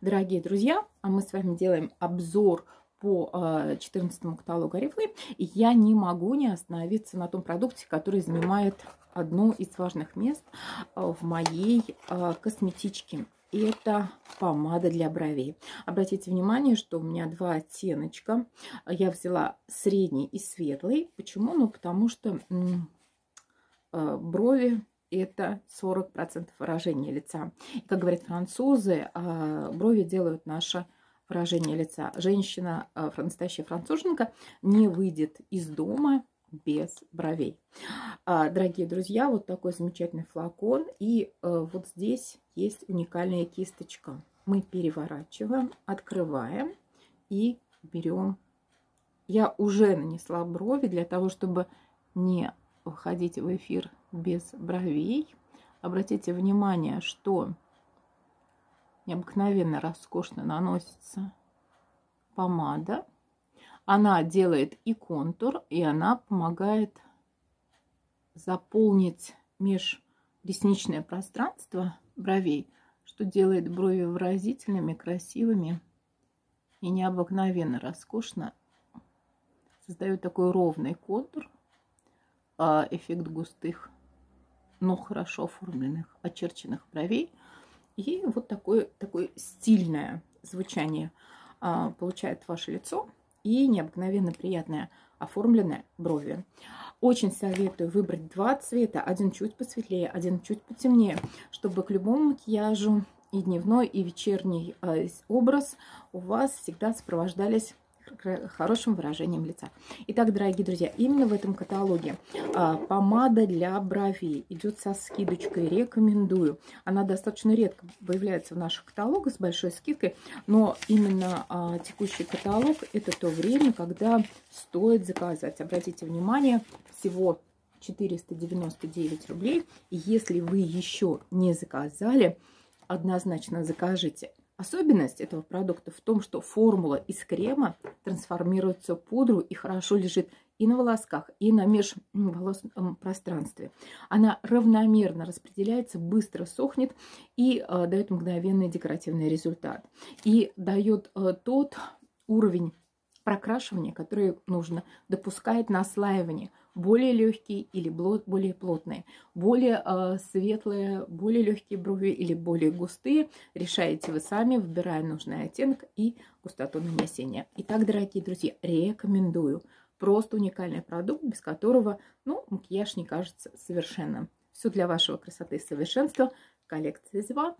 Дорогие друзья, а мы с вами делаем обзор по 14 а, каталогу Oriflame. И я не могу не остановиться на том продукте, который занимает одно из важных мест а, в моей а, косметичке. Это помада для бровей. Обратите внимание, что у меня два оттеночка. Я взяла средний и светлый. Почему? Ну, потому что брови это 40% выражения лица. И, как говорят французы, а, брови делают наше выражение лица. Женщина, а, настоящая француженка, не выйдет из дома без бровей. А, дорогие друзья, вот такой замечательный флакон. И вот здесь есть уникальная кисточка. Мы переворачиваем, открываем и берем. Я уже нанесла брови для того, чтобы не выходить в эфир без бровей. Обратите внимание, что необыкновенно роскошно наносится помада. Она делает и контур, и она помогает заполнить межресничное пространство бровей, что делает брови выразительными, красивыми и необыкновенно роскошно. Создает такой ровный контур, эффект густых но хорошо оформленных, очерченных бровей. И вот такое, такое стильное звучание а, получает ваше лицо и необыкновенно приятное оформленные брови. Очень советую выбрать два цвета, один чуть посветлее, один чуть потемнее, чтобы к любому макияжу и дневной, и вечерний э, образ у вас всегда сопровождались хорошим выражением лица. Итак, дорогие друзья, именно в этом каталоге а, помада для бровей идет со скидочкой. Рекомендую. Она достаточно редко появляется в наших каталогах с большой скидкой, но именно а, текущий каталог это то время, когда стоит заказать. Обратите внимание, всего 499 рублей. Если вы еще не заказали, однозначно закажите. Особенность этого продукта в том, что формула из крема трансформируется в пудру и хорошо лежит и на волосках, и на межволосном пространстве. Она равномерно распределяется, быстро сохнет и э, дает мгновенный декоративный результат. И дает э, тот уровень прокрашивания, который нужно, допускает наслаивание более легкие или более плотные, более э, светлые, более легкие брови или более густые. Решаете вы сами, выбирая нужный оттенок и густоту нанесения. Итак, дорогие друзья, рекомендую. Просто уникальный продукт, без которого ну, макияж не кажется совершенным. Все для вашего красоты и совершенства. Коллекция Зива.